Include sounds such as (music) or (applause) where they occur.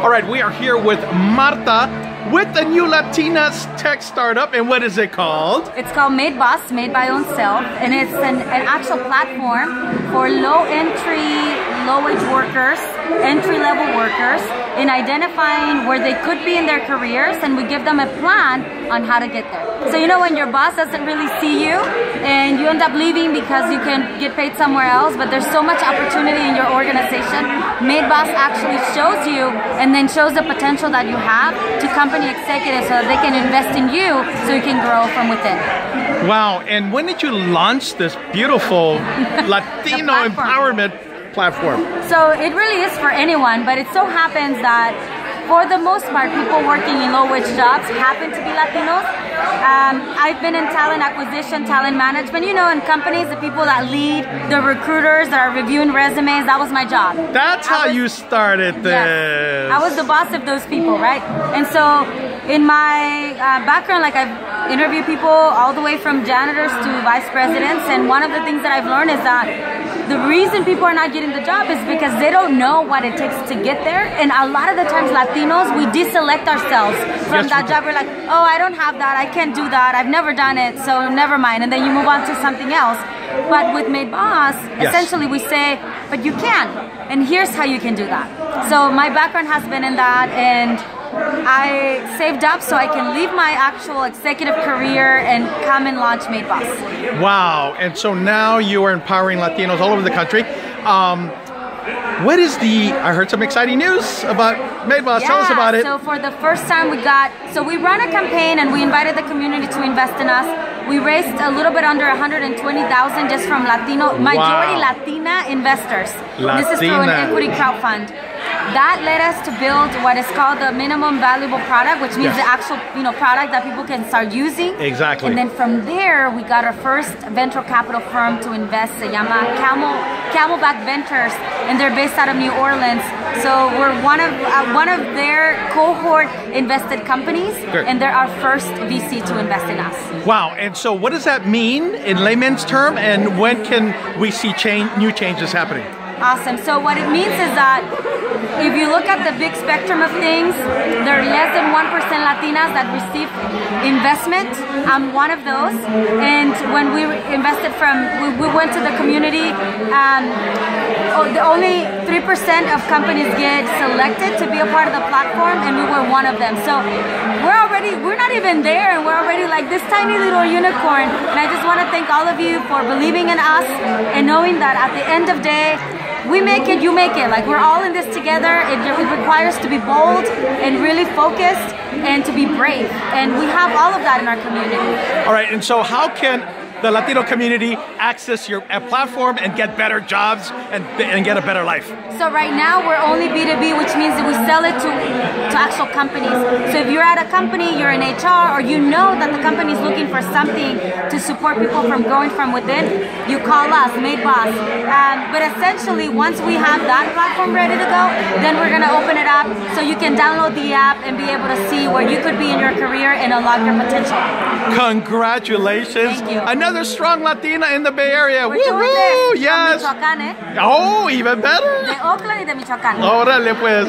All right, we are here with Marta with the new Latinas tech startup. And what is it called? It's called madeBos, Made by Own Self. And it's an, an actual platform for low entry, low wage workers, entry level workers in identifying where they could be in their careers and we give them a plan on how to get there. So you know when your boss doesn't really see you and you end up leaving because you can get paid somewhere else, but there's so much opportunity in your organization, madeBos actually shows you and then shows the potential that you have to company executives so that they can invest in you so you can grow from within. Wow, and when did you launch this beautiful (laughs) Latino empowerment platform? So it really is for anyone, but it so happens that for the most part, people working in low wage jobs happen to be Latinos. Um, I've been in talent acquisition, talent management, you know, in companies, the people that lead, the recruiters that are reviewing resumes, that was my job. That's how was, you started this. Yes, I was the boss of those people, right? And so in my uh, background, like I've interviewed people all the way from janitors to vice presidents, and one of the things that I've learned is that the reason people are not getting the job is because they don't know what it takes to get there. And a lot of the times, Latinos, we deselect ourselves from yes, that job. We're like, oh, I don't have that. I can't do that. I've never done it. So never mind. And then you move on to something else. But with madeBos, yes. essentially we say, but you can. And here's how you can do that. So my background has been in that. And I saved up so I can leave my actual executive career and come and launch madeBos. Wow. And so now you are empowering Latinos all over the country. Um, what is the, I heard some exciting news about madeBos. Yeah, Tell us about it. So for the first time we got, so we run a campaign and we invited the community to invest in us. We raised a little bit under 120,000 just from Latino, majority wow. Latina investors. Latina. This is through an equity crowd fund. That led us to build what is called the minimum valuable product, which means yes. the actual you know product that people can start using. Exactly. And then from there, we got our first venture capital firm to invest. Se llama Camel Camelback Ventures, and they're based out of New Orleans. So we're one of uh, one of their cohort invested companies, Good. and they're our first VC to invest in us. Wow! And so, what does that mean in layman's term? And when can we see change, new changes happening? Awesome. So what it means is that if you look at the big spectrum of things, there are less than 1% Latinas that receive investment. I'm one of those. And when we invested from, we, we went to the community, um, oh, the only 3% of companies get selected to be a part of the platform, and we were one of them. So we're already, we're not even there, and we're already like this tiny little unicorn. And I just want to thank all of you for believing in us and knowing that at the end of day, we make it, you make it. Like we're all in this together. It, it requires to be bold and really focused and to be brave. And we have all of that in our community. All right, and so how can the Latino community access your platform and get better jobs and, and get a better life? So right now we're only B2B, which means that we sell it to, to actual companies. So if you're at a company, you're in HR, or you know that the company is looking for something to support people from going from within, you call us, madeBos. Um, but essentially, once we have that platform ready to go, then we're gonna open it up so you can download the app and be able to see where you could be in your career and unlock your potential. Congratulations. Thank you. Another another strong Latina in the Bay Area. We're Yes. Michoacán, eh? Oh, even better. De Oakland y de Michoacán. Órale, pues.